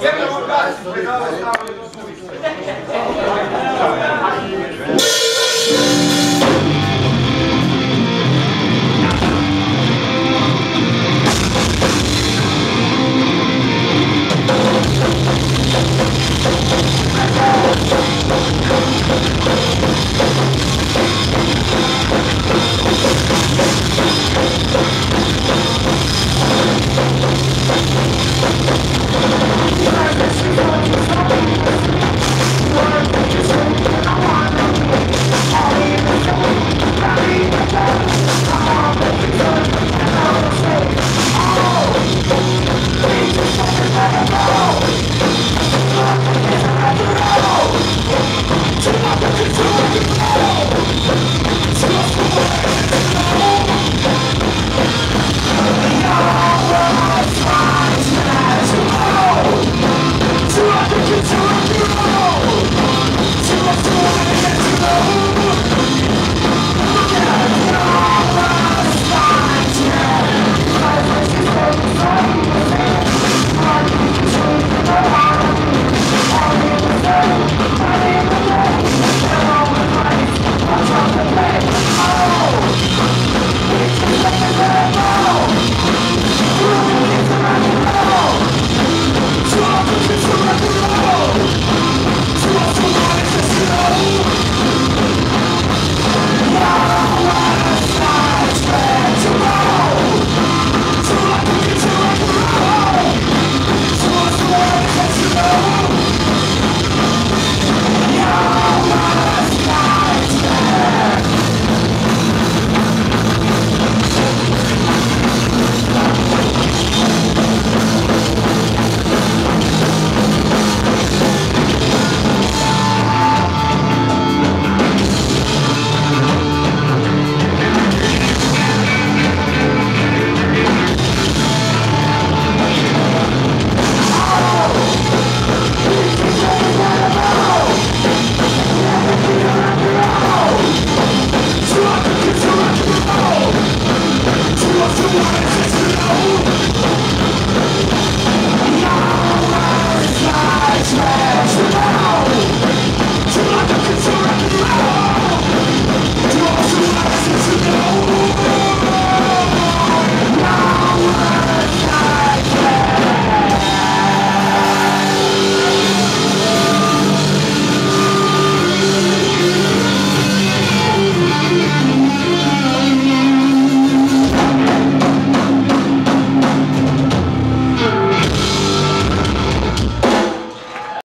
Первый указ приказа